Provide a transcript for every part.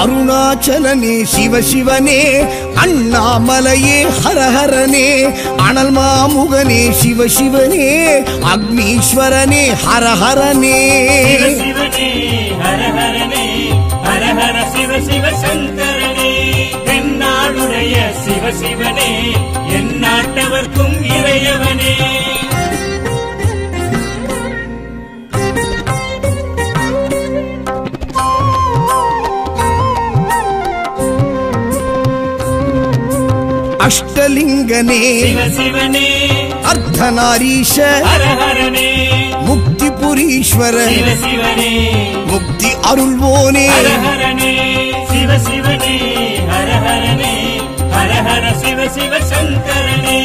అరుణాచలనే శివ శివనే అన్నామలయే హరహరనే அனல் மாமுகனே சிவ சிவனே அக்னீஸ்வரனே ஹரஹரனே சிவ சிவ சங்கரனே. சிவ சிவனே என் நாட்டவர்க்கும் இறையவனே. அஷ்டலிங்கனே. அர்த்தநாரீஷ. சிவ சிவனே முக்தி அருள்வோனே. ஹர ஹரனே சிவ சிவனே ஹர ஹரனே ஹர ஹர சிவ சிவ சங்கரனே.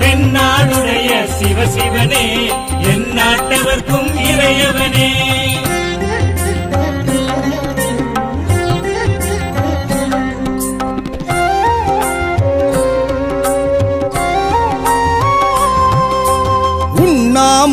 தென்னாடுடைய சிவ சிவனே என் நாட்டவர்க்கும் இறையவனே.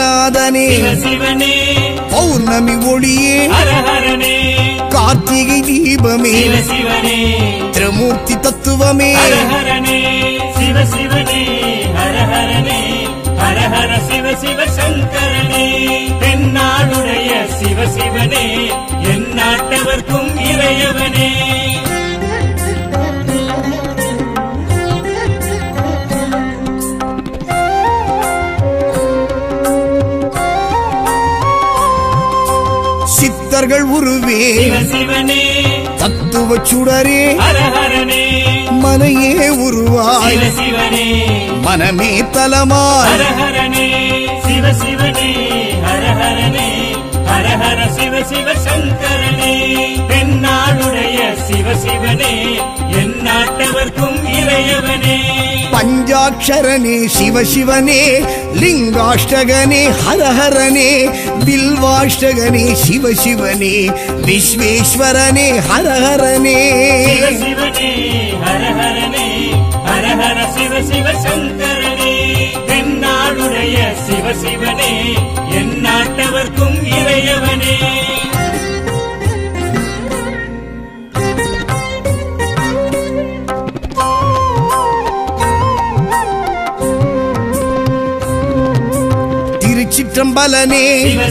சிவ சிவனே பௌர்ணமி ஒளியே. கார்த்திகை தீபமே. திரமூர்த்தி தத்துவமே. ஹர ஹரனே சிவ சிவனே ஹர ஹரனே ஹர ஹர சிவ சிவ சங்கரனே. தென்னாடுடைய சிவ சிவனே என் நாட்டவர்க்கும் இறையவனே. சித்தர்கள் உருவே. தத்துவ சுடரே. மனையே உருவாய். மனமே தலமாய். ஹர ஹரனே சிவ சிவனே. ஹர ஹரனே ஹர ஹர சிவ சிவ சங்கரனே. தென்னாடுடைய சிவ சிவனே. என் நாட்டவர்க்கும் இறையவனே. பஞ்சாட்சரனே சிவசிவனே லிங்காஷ்டகனே ஹரஹரனே பில்வாஷ்டகனே சிவசிவனே விஸ்வேஸ்வரனே ஹரஹரனே சிவ சிவ சங்கரனே தென்னாடுடைய சிவ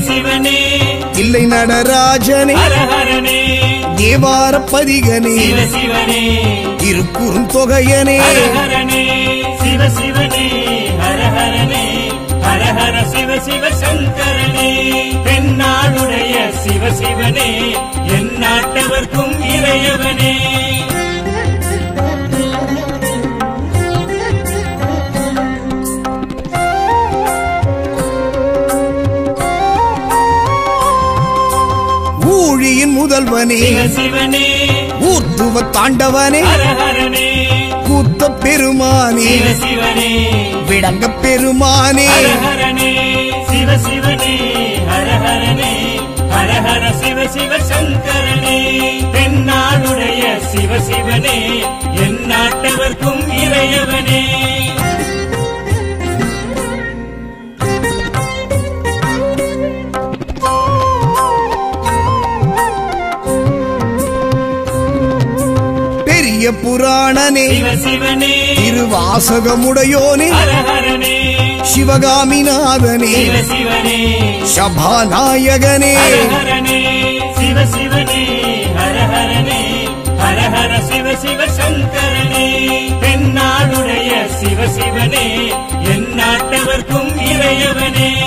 சிவனே இல்லை நடராஜனே. ஹர ஹரனே தேவார பதிகனே. சிவ சிவனே திருக்குறுந்தொகையனே ஹர ஹரனே சிவ சங்கரனே. சிவனே என் நாட்டவர்க்கும் இறையவனே. சிவனே ஊர்த்துவ தாண்டவனே. கூத்த பெருமானே. விடங்க பெருமானே. சிவ சிவனே ஹர ஹரனே ஹர ஹர சிவ சிவ சங்கரனே. தென்னாடுடைய சிவ சிவனே என் நாட்டவர்க்கும் இறையவனே. ஹர சிவ சிவ சங்கரனே. தென்னாடுடைய சிவ சிவனே என் நாட்டவர்க்கும் இறையவனே.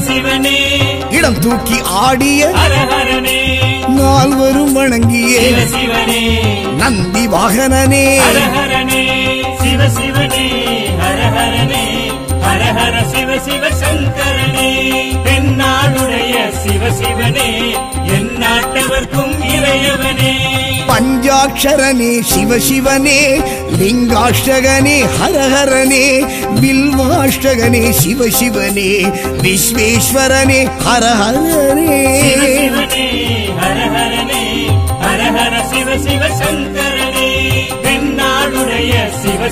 சிவனே. இடம் தூக்கி ஆடிய நால்வரும் வணங்கிய நந்தி வாகனனே. ஹரஹரனே. சிவ சிவனே. ஹரஹரனே. ஹரஹர சிவ சிவ சங்கரனே. தென்னாடுடைய சிவ சிவனே. என் நாட்டவர்க்கும் இறையவனே. பஞ்சாட்சரனே சிவசிவனே லிங்காஷ்டகனே ஹரஹரனே வில்வாஷ்டகனே சிவசிவனே விஸ்வேஸ்வரனே ஹரஹரனே சிவ சிவனே சிவ சங்கரனே தென்னாடுடைய சிவ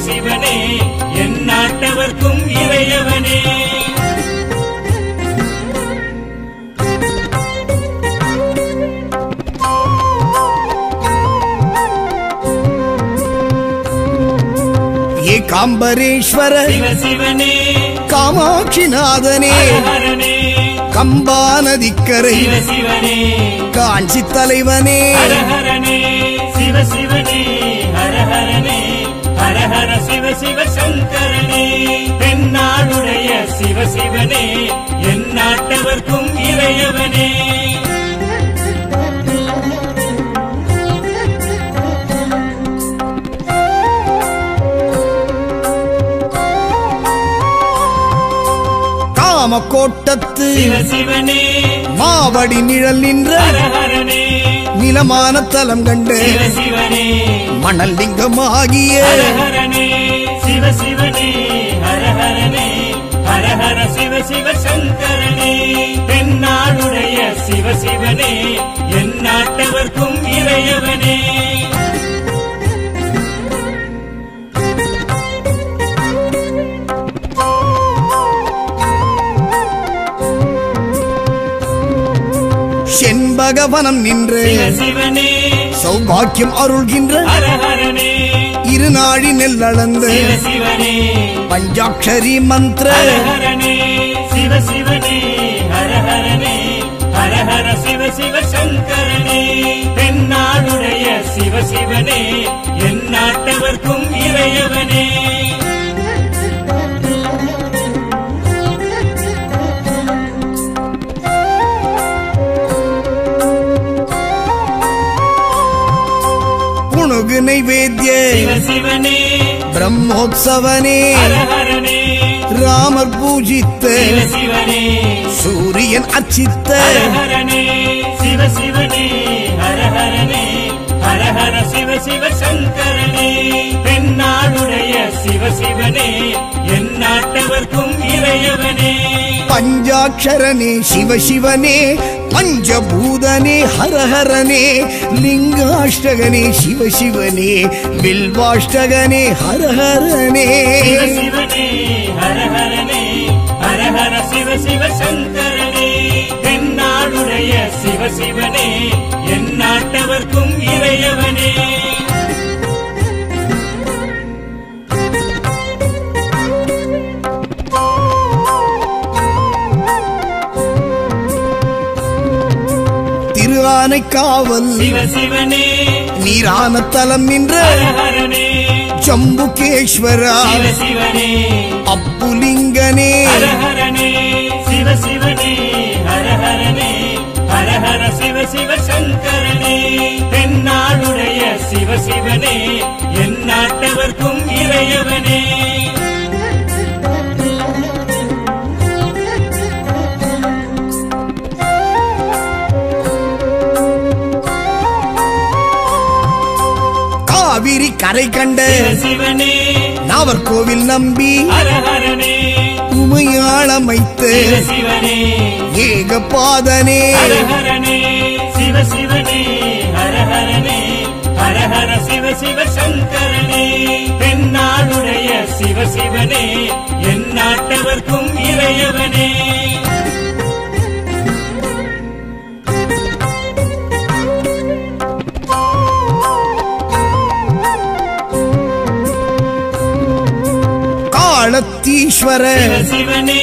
சிவனே காமாட்சிநாதனே. கம்பா நதிக்கரை காஞ்சி தலைவனே ஹரஹரனே. சிவ சிவனே ஹரஹரனே. ஹரஹர சிவ சிவ சங்கரனே. தென்னாடுடைய சிவ சிவனே என் நாட்டவர்க்கும் இறையவனே. சிவனே மாவடி நிழல் நின்ற நிலமான தலம் கண்டு மணல் லிங்கமாகிய ஹரஹரனே. சிவ சிவனே ஹரஹரனே. ஹரஹர சிவ சிவ சங்கரனே. தென்னாடுடைய சிவ சிவனே என் நாட்டவர்க்கும் இறையவனே. செண்பகவனம் நின்று சௌபாக்கியம் அருள்கின்ற இருநாழி நெல்லளந்து பஞ்சாட்சரி மந்திர ஹரஹர சிவ சிவ சங்கரனே. தென்னாடுடைய சிவ சிவனே என் நாட்டவர்க்கும் இறையவனே. புணுகு நைவேத்திய சிவ சிவனே பிரம்மோத்சவனே ராமர் பூஜித்த. சூரியன் அச்சித்த ஹரஹரனே. சிவ சிவனே ஹரஹரனே. ஹரஹர சிவ சிவ சங்கரனே. தென்னாடுடைய சிவ சிவனே என் நாட்டவர்க்கும் இறையவனே. பஞ்சாட்சரனே சிவசிவனே பஞ்சபூதனே ஹரஹரனே லிங்காஷ்டகனே சிவசிவனே வில்வாஷ்டகனே ஹரஹரனே. சிவ ஹரஹரனே ஹரஹர சிவ சிவ சங்கரனே. தென்னாடுடைய சிவ என் நாட்டவர்க்கும் இறையவனே. சிவ சிவனே நீரான தலம் நின்ற ஜம்புகேஸ்வரா. அப்புலிங்கனே. ஹரஹர சிவ சிவ சங்கரனே. தென்னாடுடைய என் நாட்டவர்க்கும் இறையவனே. கரை கண்ட சிவ சிவனே நாவர்கோவில் நம்பி சிவ சிவனே ஏகபாதனே ஹரஹர சிவ சிவ சங்கரனே. தென்னாடுடைய சிவ சிவனே என் நாட்டவர்க்கும் இறையவனே. சிவனே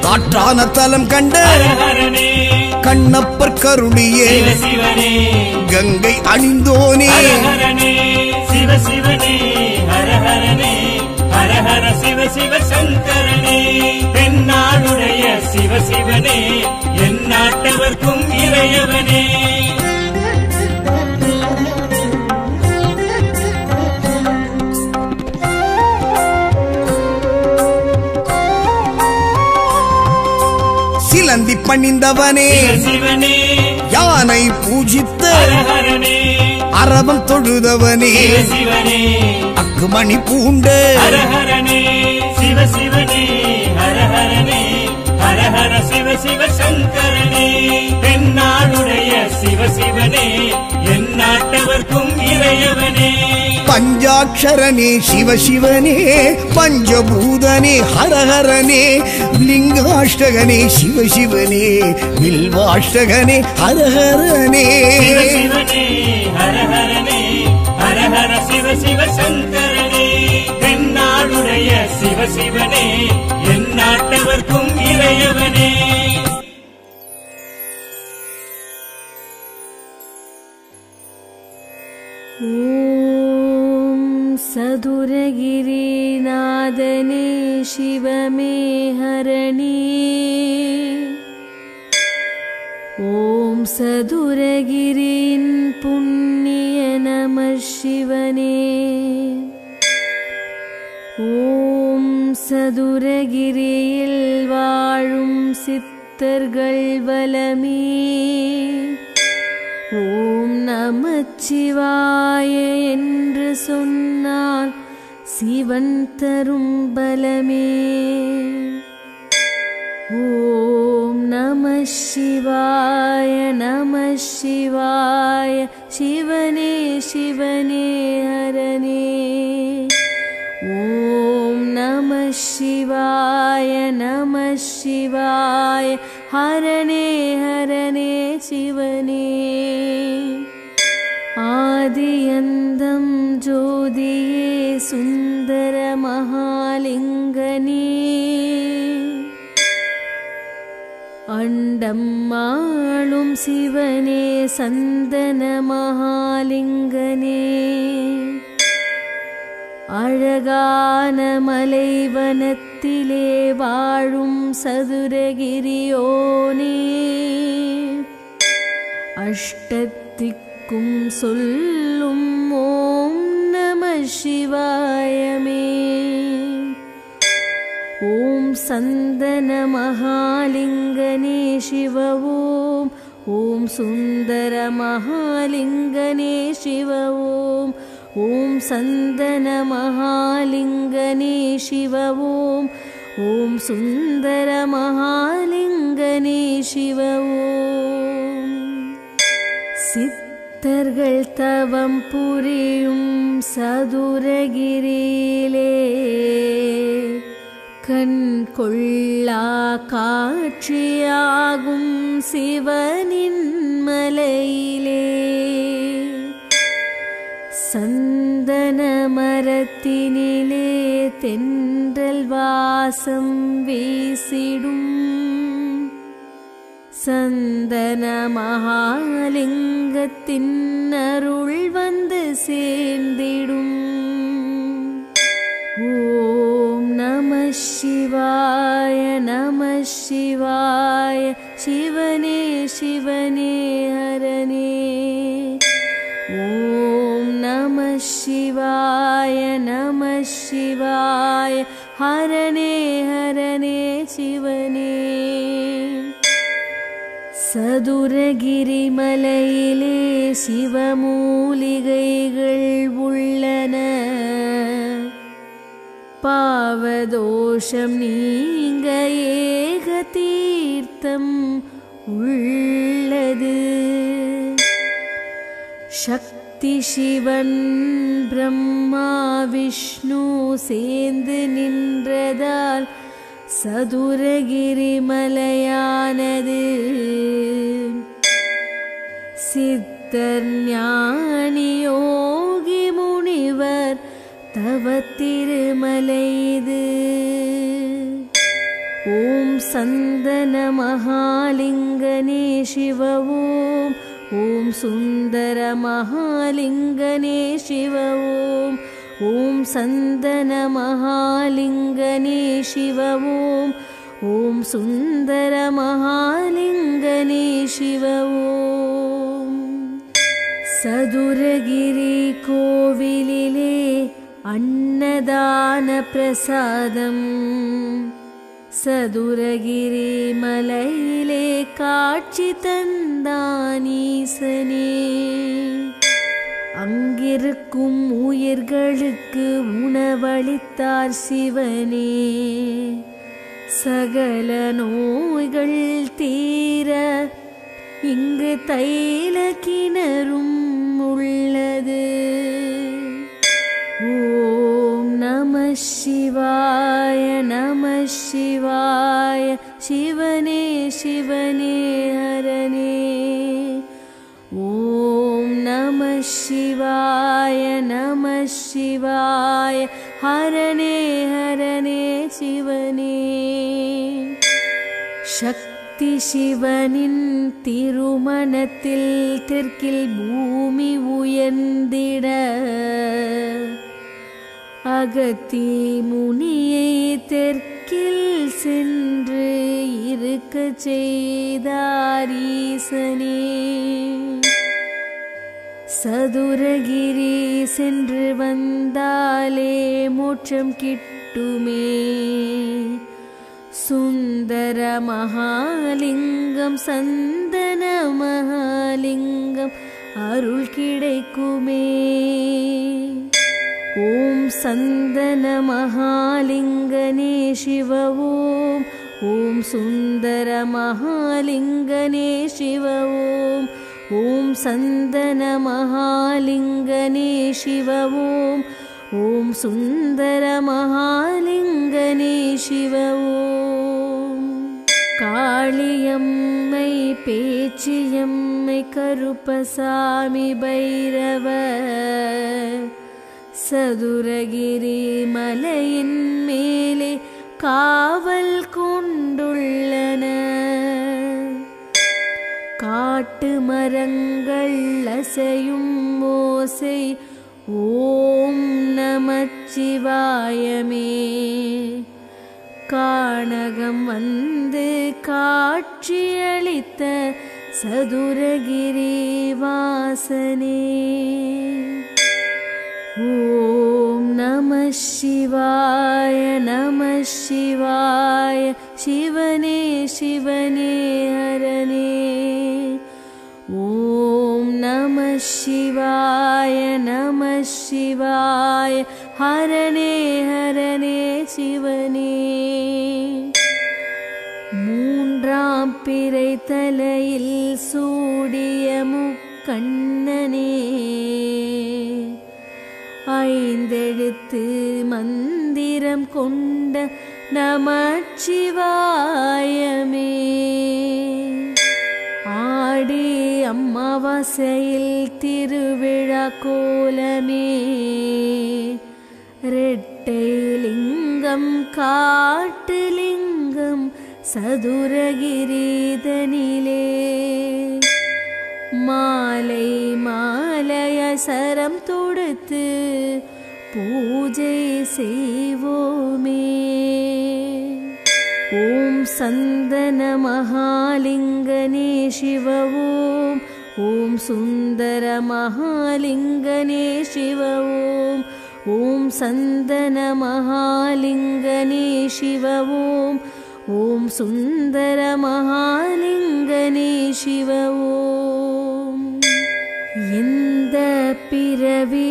காற்றான தலம் கண்ட கண்ணப்பர் சிவனே கங்கை அணிந்தோனே. சிவ சிவ சங்கரனே. சிவ சிவனே என் நாட்டவர்க்கும் இறையவனே. சிலந்தி பணிந்தவனே. சிவ சிவனே. யானை பூஜித்த அரவம் தொழுதவனே. அக்குமணி பூண்ட சிவ சிவ சங்கரனே. தென்னாடுடைய சிவ சிவனே. என் நாட்டவர்க்கும் இறையவனே. பஞ்சாட்சரனே சிவசிவனே பஞ்சபூதனே ஹரஹரனே லிங்காஷ்டகனே சிவசிவனே வில்வாஷ்டகனே ஹரஹரனே. சிவ சிவ சிவ சங்கரனே. தென்னாடுடைய சிவ சிவனே என் நாட்டவர்க்கும் இறையவனே. ॐ सदुरगिरिनादने शिव मे हरणि। ॐ सदुरगिरिन् पुण्य नमः शिवने। ॐ सदुरगिरिवाल् वलमे நமச்சிவாய என்று சொன்னால் சிவன் தரும் பலமே ஓம் நம சிவாய நம சிவாய சிவனே சிவனே ஹரனே ஓம் நம சிவாய நம சிவாய ஹரணே ஹரணே சிவனே ஆளும் சிவனே சந்தன மகாலிங்கனே அழகான மலைவனத்திலே வாழும் சதுரகிரியோனே அஷ்டத்திக்கும் சொல்லும் ஓம் நம சிவாயமே ஓம் சந்தன மகாலிங்கனே சிவ ஓம் ஓம் சுந்தர மகாலிங்கனே சிவ ஓம். ஓம் சந்தன மகாலிங்கனே சிவ ஓம். ஓம் சுந்தர மகாலிங்கனே சிவ ஓம். சித்தர்கள் தவம் புரியும் சதுரகிரியிலே கண் கொள்ளா காட்சியாகும் சிவனின் மலையிலே. சந்தன மரத்தினிலே தென்றல் வாசம் வீசிடும். சந்தன மகாலிங்கத்தின் அருள் வந்து சேர்ந்திடும். நம சிவாய நம சிவாய சிவனே சிவனே ஹரனே ஓம் நம சிவாய நம சிவாய ஹரணே ஹரணே சிவனே சதுரகிரி மலையிலே சிவமூலிகைகள் உள்ளன பாவதோஷம் நீங்க ஏக தீர்த்தம் உள்ளது. சக்தி சிவன் பிரம்மா விஷ்ணு சேர்ந்து நின்றதால் சதுரகிரி மலையானது சித்தர் ஞானி யோகி முனிவர் तव तिरुमलैदु ॐ सन्दनमहालिङ्गने शिव ॐ। ॐ सुन्दरमहालिङ्गने शिव ॐ। ॐ सन्दनमहालिङ्गने शिव ॐ। ॐ सुन्दरमहालिङ्गने शिव ॐ। सदुरगिरिकोविलिले கோவிலிலே அன்னதான பிரசாதம் சதுரகிரி மலையிலே காட்சி தந்தானீசனே. அங்கிருக்கும் உயிர்களுக்கு உணவளித்தார் சிவனே. சகல நோய்கள் தீர இங்கு தைல கிணறும் உள்ளது. शिवाय नमः शिवाय। शिवने शिवने हरणे ॐ नमः शिवाय नमः शिवाय। हरणे हरणे शिवने। शक्ति शिवण भूमि उय அகத்தி முனியை தெற்கில் சென்று இருக்க செய்தாரீசனே சதுரகிரி சென்று வந்தாலே மோட்சம் கிட்டுமே. சுந்தர மகாலிங்கம் சந்தன மகாலிங்கம் அருள் கிடைக்குமே. ॐ सन्दनमहालिङ्गने शिव ॐ। ॐ सुन्दरमहालिङ्गने शिव ॐ। ॐ सन्दनमहालिङ्गने शिव ॐ। ॐ सुन्दरमहालिङ्गने शिव ॐ। काळियम्मै पेचियम्मै करुपसामि भैरव। சதுரகிரி மலையின் மேலே காவல் கொண்டுள்ளன. காட்டு மரங்கள் அசையும் ஓசை ஓம் நமச்சிவாயமே. காணகம் வந்து காட்சியளித்த சதுரகிரி வாசனே. ஓம் நம சிவாய நம சிவாய சிவனே சிவனே ஹரனே ஓம் நம சிவாய நம சிவாய ஹரனே ஹரனே சிவனே மூன்றாம் பிறை தலையில் சூடிய முக்கண்ணனே ஐந்தெழுத்து மந்திரம் கொண்ட நமச்சிவாயமே. ஆடி அம்மாவாசையில் திருவிழா கோலமே. ரெட்டை லிங்கம் காட்டு லிங்கம் சதுரகிரீதனிலே மாலை மாலைய சரம் தொடுத்து பூஜை செய்வோமே. ஓம் சந்தன மகாலிங்கனே சிவ ஓம். ஓம் சுந்தர மகாலிங்கனே சிவ ஓம். ஓம் சந்தன மகாலிங்கனே சிவ ஓம். ஓம் சுந்தர மகாலிங்கனே சிவ ஓம். பிறவி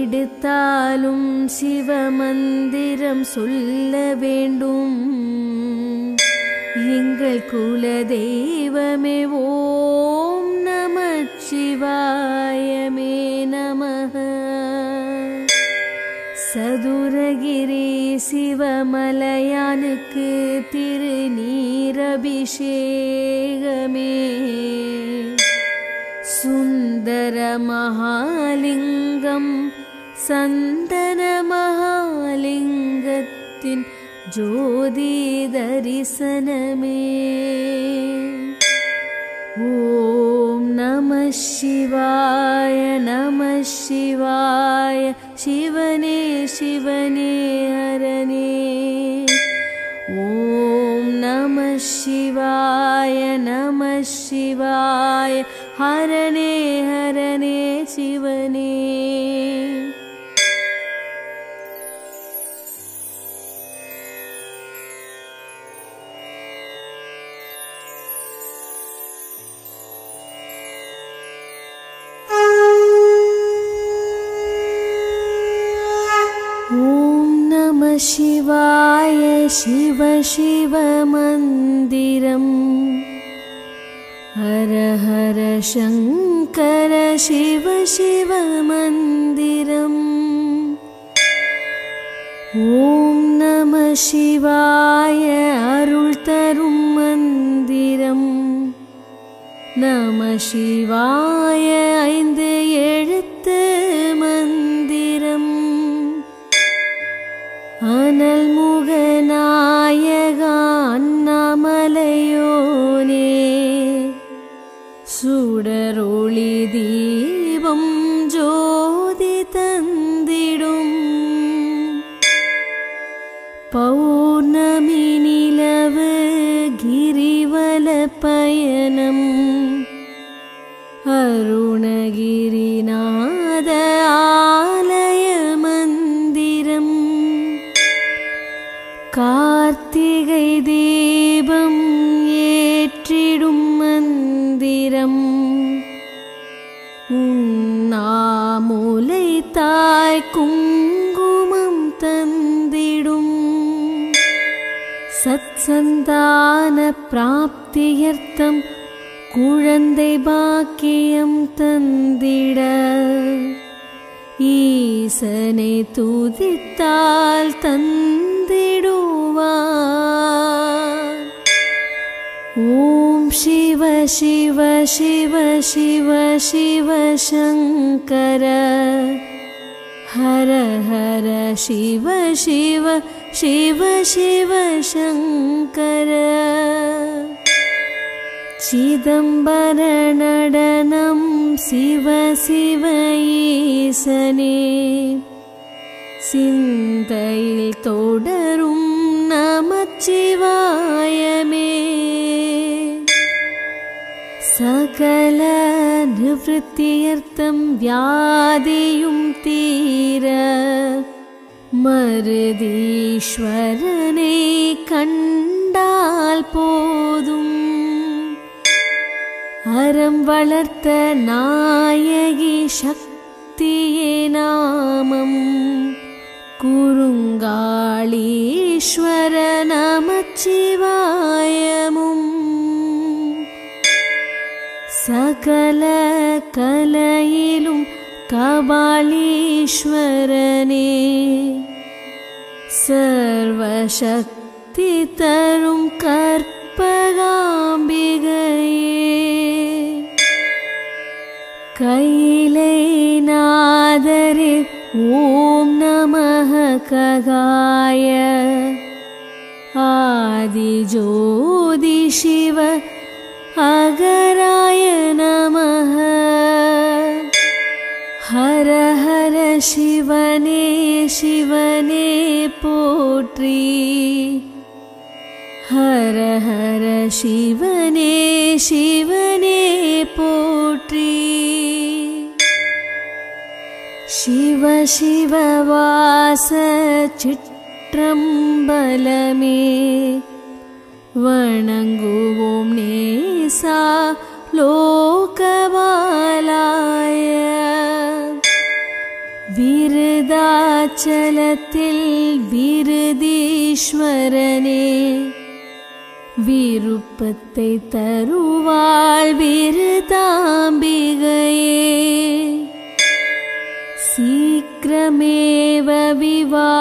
எடுத்தாலும் சிவமந்திரம் சொல்ல வேண்டும். எங்கள் குல தெய்வமே ஓம் நம சிவாயமே நம சதுரகிரி சிவமலையானுக்கு திருநீரபிஷேகமே. सुन्दरमहालिङ्गं सन्तरमहालिङ्गतिं ज्योतिदरिसनमे नमः शिवाय नमः शिवाय शिवने शिवने हरणे ॐ नमः शिवाय नमः शिवाय हरणे हरणे शिवने। ॐ नमः शिवाय शिमन्दिरम् हर हर शङ्कर शिव शिव मन्दिरम् ॐ नमः शिवाय अरु मन्दिरम् नमः शिवाय ऐ मन्दिरम् अनल् கார்த்திகை தீபம் ஏற்றிடும் மந்திரம். உண்ணாமுலை தாய் குங்குமம் தந்திடும். சத்சந்தான பிராப்தியர்த்தம் குழந்தை பாக்கியம் தந்திட. ஈசனை துதித்தால் தந்திடும். ஓம் சிவ சிவ சிவ சிவ சிவ சங்கர ஹர ஹர சிவ சிவ சிவ சிவ சங்கர சிதம்பர நடனம் சிவ சிவ ஈசனே சிந்தையில் தொடரும் நமச்சிவாயமே சகல நிவൃத்தியர்த்தம் வியாதியும் தீர மருதீஸ்வரனை கண்டால் போதும். அறம் வளர்த்த நாயகி சக்தியே நாமம். ळीश्वरमचिवयम सकलकलयिलुं कबालीश्वरने सर्वशक्तितरुं कर्पगाम्बिगये कैलैनादरे ना गाय आदि शिव अगराय नमः। हर हर शिवने शिवने पोट्री। हर हर शिवने शिव शिव शिववासचिटं बलमे वर्णं गु ओम् निोकबालाय वीरदाचलति विरधीश्वरने विरुपते तरुवाळ् विरताम् क्रमेव विवाहसिद्ध्यर्थम्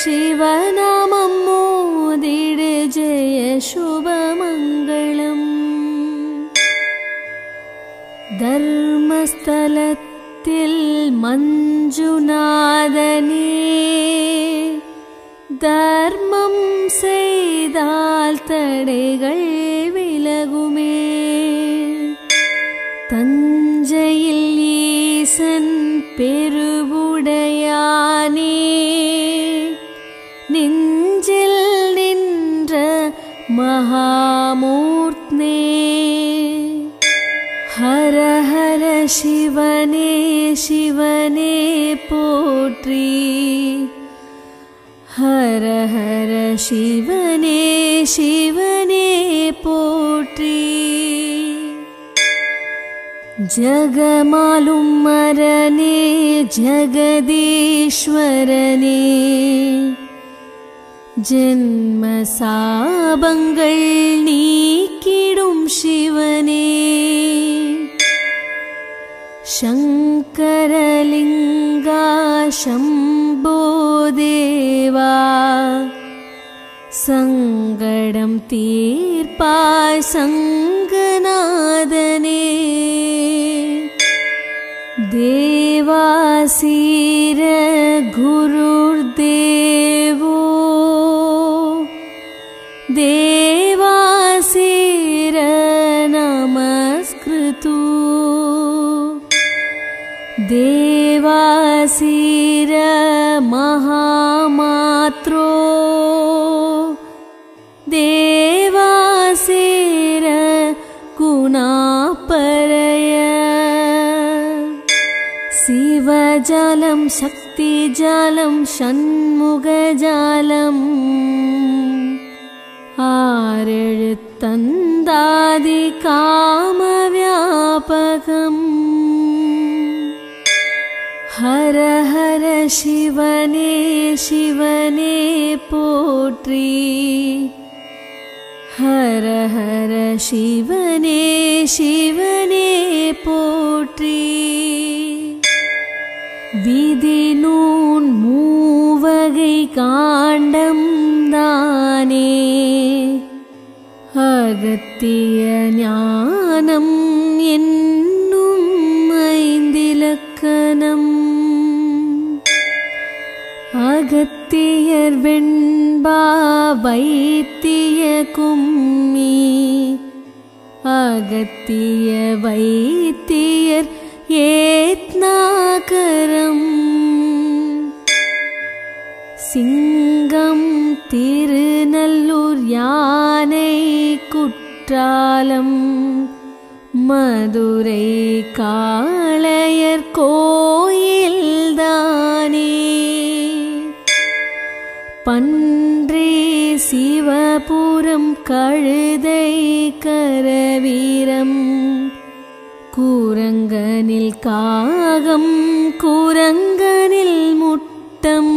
शिवनामं मोदिड जय शुभमङ्गलम्। धर्मस्थलतिल् मञ्जुनादने धर्मं साल् तडेगळ् ஈசன் பெருவுடையானே நெஞ்சில் நின்ற மகாமூர்த்தே ஹர ஹர சிவனே சிவனே போற்றி ஹர ஹர சிவனே சிவனே போற்றி जगमालुं मरणे जगदीश्वरने। जन्मसाबङ्गल् नीकिडुं शिवने। शङ्करलिङ्गा शम्भो देवा सङ्गडं तीर्पाय सङ्गनाद गुरुर्देवो। देवासीर नमस्कृतु। देवासीर महामात्रो जालं शक्तिजालं षण्मुगजालम् आरळुत्तन्दादिकामव्यापकम् हर हर शिवने शिवने पोट्री। हर हर शिवने शिवने पोट्री। போற்றி மூவகை காண்டம் தானே. அகத்திய ஞானம் என்னும் ஐந்திலக்கணம். அகத்தியர் வெண்பா வைத்திய கும்மி. அகத்திய வைத்தியர் ஏத்னா சிங்கம் திருநல்லூர் யானை குற்றாலம் மதுரை காளையர் கோயில்தானே. பன்றி சிவபுரம் கழுதை கரவீரம் கூரங்கனில் காகம் கூரங்கனில் முட்டம்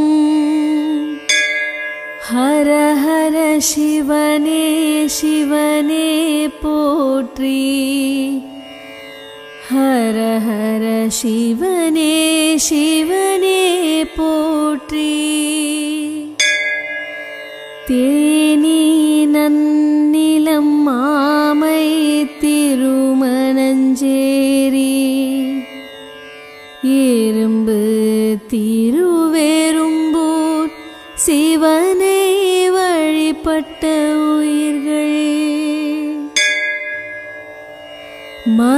हर हर शिवने शिवने पोत्री हर हर शिवने शिवने पोत्री तेनी नन्निलम्मा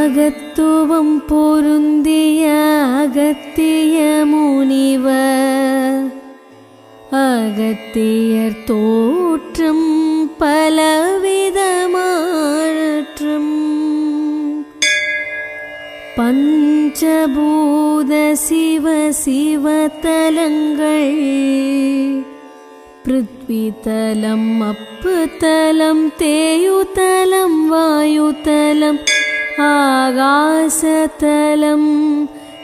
மகத்துவம் பொருந்திய அகத்திய முனிவர். அகத்தியர் தோற்றம் பலவிதமாற்றும். பஞ்சபூத சிவ சிவதலங்கள். பிருத்விதலம் அப்புதலம் தேயுதலம் வாயுதலம். आगासतलं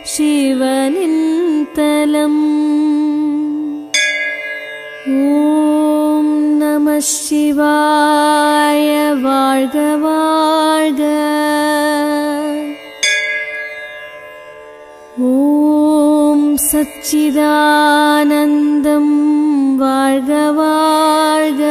शिवनिन्तलम्। ॐ नमः शिवाय शिवायवार्गवार्ग ॐ सच्चिदानन्दं वार्गवार्ग।